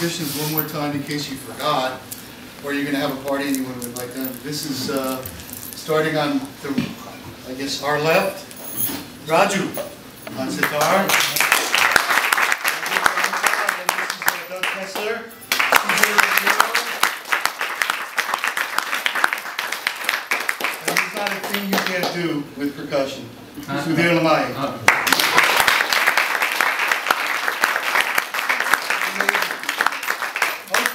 Musicians one more time in case you forgot, or you're gonna have a party and you want to invite them. This is, uh, starting on the, I guess, our left, Raju on sitar. Uh, Doug Tessler. Here. And there's not a thing you can't do with percussion. Sudhir Lemye.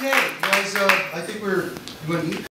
Okay, guys, uh, I think we're, want to eat?